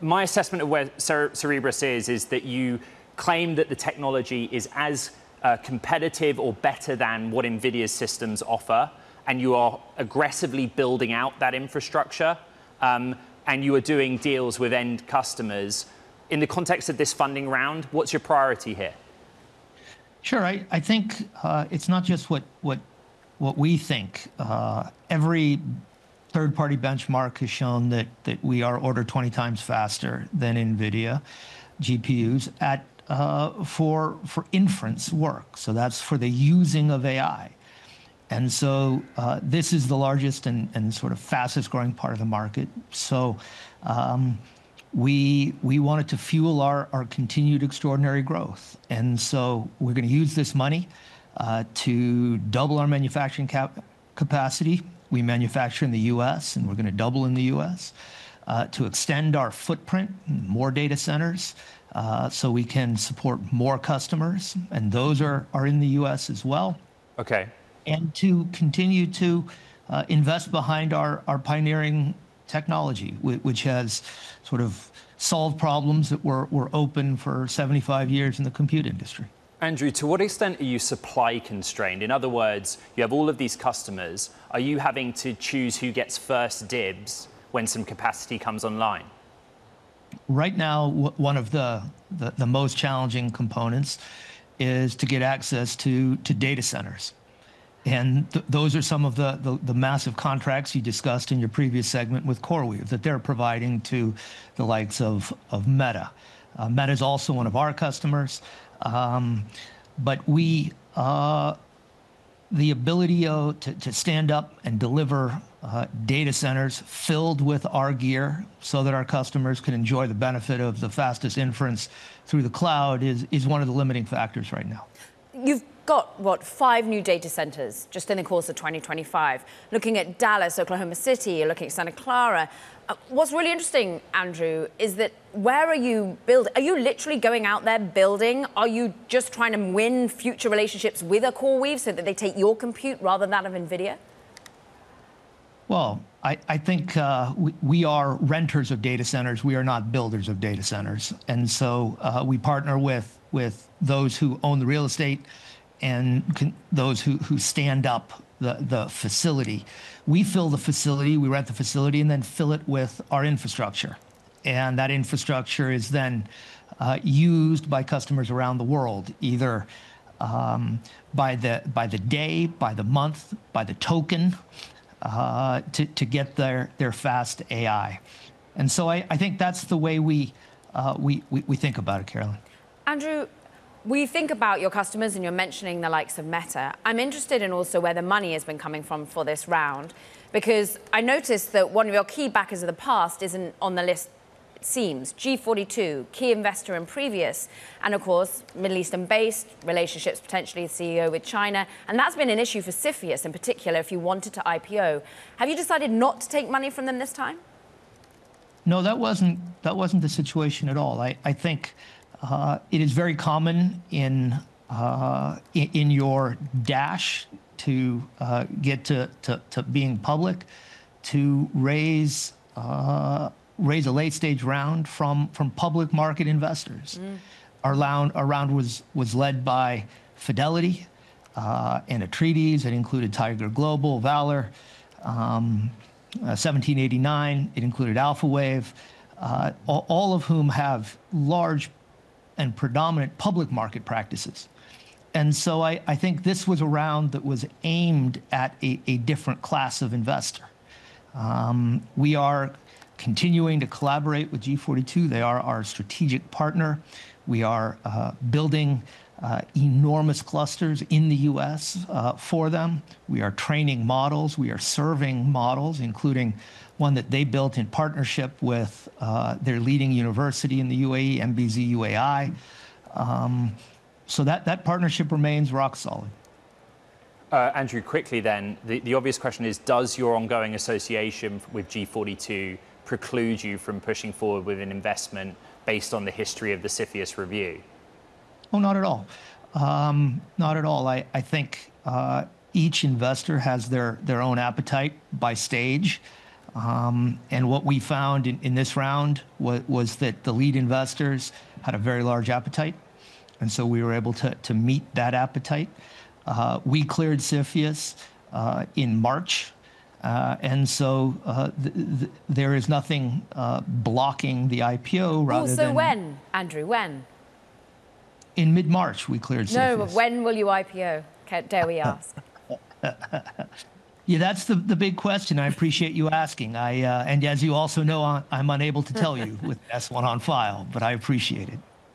My assessment of where Cerebras is is that you claim that the technology is as uh, competitive or better than what NVIDIA's systems offer, and you are aggressively building out that infrastructure, um, and you are doing deals with end customers. In the context of this funding round, what's your priority here? Sure. I, I think uh, it's not just what, what, what we think. Uh, every third-party benchmark has shown that, we are order 20 times faster than NVIDIA GPUs at uh, for, for inference work. So that's for the using of AI. And so uh, this is the largest and, sort of fastest growing part of the market. So um, we, we wanted to fuel our, our continued extraordinary growth. And so we're going to use this money uh, to double our manufacturing capacity. We manufacture in the US and we're going to double in the US. Uh, to extend our footprint, more data centers, uh, so we can support more customers, and those are, are in the US as well. Okay. And to continue to uh, invest behind our, our pioneering technology, which has sort of solved problems that were, were open for 75 years in the compute industry. Andrew, to what extent are you supply constrained? In other words, you have all of these customers. Are you having to choose who gets first dibs when some capacity comes online? right now, one of the, the, the, most challenging components is to get access to, to data centers. And th those are some of the, the, the, massive contracts you discussed in your previous segment with CoreWeave that they're providing to the likes of, of Meta. Uh, Meta is also one of our customers. Um, but we, uh, the ability uh, to, to stand up and deliver uh, data centers filled with our gear so that our customers can enjoy the benefit of the fastest inference through the cloud is, is one of the limiting factors right now. You've got, what, five new data centers just in the course of 2025. Looking at Dallas, Oklahoma City, looking at Santa Clara. Uh, what's really interesting, Andrew, is that where are you building? Are you literally going out there building? Are you just trying to win future relationships with a CoreWeave so that they take your compute rather than that of NVIDIA? Well, I, I think uh, we, we, are renters of data centers. We are not builders of data centers. And so uh, we partner with, with those who own the real estate and can, those who, who stand up the, the facility. We fill the facility, we rent the facility, and then fill it with our infrastructure. And that infrastructure is then uh, used by customers around the world, either um, by, the, by the day, by the month, by the token uh, to, to get their, their fast AI. And so I, I think that's the way we, uh, we, we, we think about it, Caroline. Andrew, we think about your customers and you're mentioning the likes of Meta. I'm interested in also where the money has been coming from for this round because I noticed that one of your key backers of the past isn't on the list it seems. G42, key investor in previous, and of course, Middle Eastern based, relationships potentially CEO with China. And that's been an issue for CFIUS in particular if you wanted to IPO. Have you decided not to take money from them this time? No, that wasn't, that wasn't the situation at all. I, I think uh, it is very common in, uh, in, your dash to uh, get to, to, to, being public to raise uh, raise a late stage round from, from public market investors. Mm. Our, round, our round was, was led by Fidelity uh, and a It included Tiger Global, Valor, um, uh, 1789. It included AlphaWave, uh, all, all of whom have large and predominant public market practices. And so I, I, think this was a round that was aimed at a, a different class of investor. Um, we are continuing to collaborate with G42. They are our strategic partner. We are uh, building uh, enormous clusters in the US uh, for them. We are training models. We are serving models, including one that they built in partnership with uh, their leading university in the UAE, MBZ UAI. Um, so that, that partnership remains rock solid. Uh, Andrew, quickly then, the, the obvious question is Does your ongoing association with G42 preclude you from pushing forward with an investment based on the history of the CFIUS review? Oh, not at all. Um, not at all. I, I think uh, each investor has their, their own appetite by stage. Um, and what we found in, in this round was, was that the lead investors had a very large appetite. And so we were able to, to meet that appetite. Uh, we cleared CFIUS uh, in March. Uh, and so uh, th- th- there is nothing uh, blocking the IPO rather Also, than when, Andrew, when? in mid March we cleared No, CFIUS. but when will you IPO? Dare we ask? Yeah, that's the, the big question. I appreciate you asking. I uh, and as you also know, I'm unable to tell you with S1 on file, but I appreciate it.